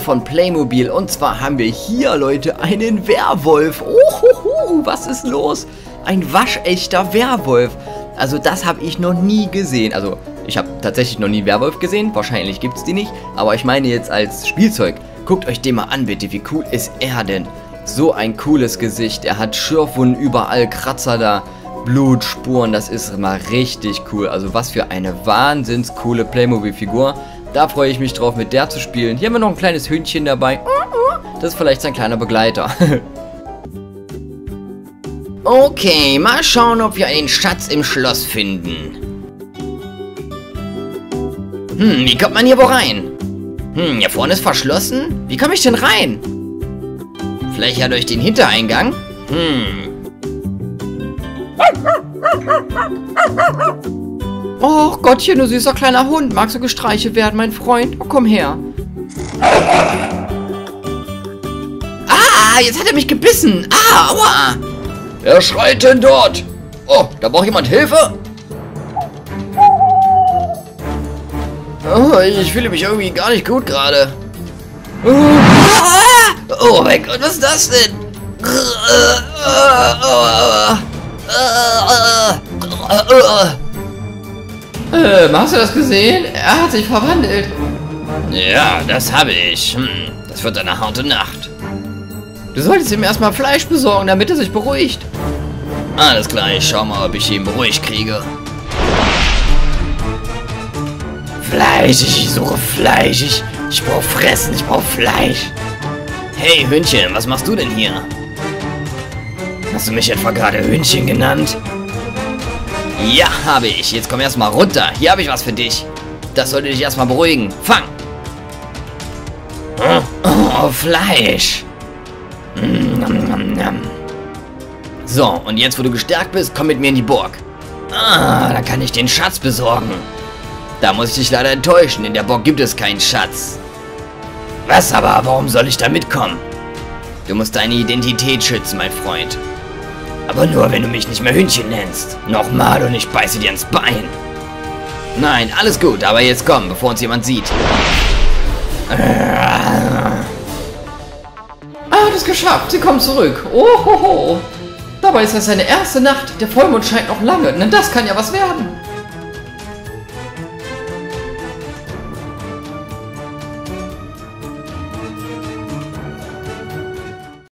von Playmobil und zwar haben wir hier, Leute, einen Werwolf. Ohoho, was ist los? Ein waschechter Werwolf. Also das habe ich noch nie gesehen. Also ich habe tatsächlich noch nie Werwolf gesehen. Wahrscheinlich gibt es die nicht. Aber ich meine jetzt als Spielzeug. Guckt euch den mal an, bitte. Wie cool ist er denn? So ein cooles Gesicht. Er hat Schürfwunden überall, Kratzer da, Blutspuren. Das ist mal richtig cool. Also was für eine wahnsinns coole Playmobil-Figur. Da freue ich mich drauf, mit der zu spielen. Hier haben wir noch ein kleines Hündchen dabei. Das ist vielleicht sein kleiner Begleiter. okay, mal schauen, ob wir einen Schatz im Schloss finden. Hm, wie kommt man hier wo rein? Hm, hier vorne ist verschlossen? Wie komme ich denn rein? Vielleicht ja durch den Hintereingang? Hm. Oh Gottchen, du süßer kleiner Hund. Magst du gestreichelt werden, mein Freund? Oh, komm her. Ah, jetzt hat er mich gebissen. Ah, aua. Wer schreit denn dort? Oh, da braucht jemand Hilfe? Oh, ich fühle mich irgendwie gar nicht gut gerade. Oh, ah, oh mein Gott, was ist das denn? Ähm, hast du das gesehen? Er hat sich verwandelt. Ja, das habe ich. Hm, das wird eine harte Nacht. Du solltest ihm erstmal Fleisch besorgen, damit er sich beruhigt. Alles klar, ich schau mal, ob ich ihn beruhigt kriege. Fleisch, ich suche Fleisch. Ich, ich brauche Fressen, ich brauche Fleisch. Hey, Hündchen, was machst du denn hier? Hast du mich etwa gerade Hündchen genannt? Ja, habe ich. Jetzt komm erstmal runter. Hier habe ich was für dich. Das sollte dich erstmal beruhigen. Fang! Oh, Fleisch. So, und jetzt, wo du gestärkt bist, komm mit mir in die Burg. Ah, da kann ich den Schatz besorgen. Da muss ich dich leider enttäuschen. In der Burg gibt es keinen Schatz. Was aber? Warum soll ich da mitkommen? Du musst deine Identität schützen, mein Freund. Aber nur, wenn du mich nicht mehr Hündchen nennst. Nochmal und ich beiße dir ins Bein. Nein, alles gut, aber jetzt komm, bevor uns jemand sieht. Ah, es geschafft. Sie kommt zurück. Ohoho. Dabei ist das seine erste Nacht. Der Vollmond scheint noch lange. Na, das kann ja was werden.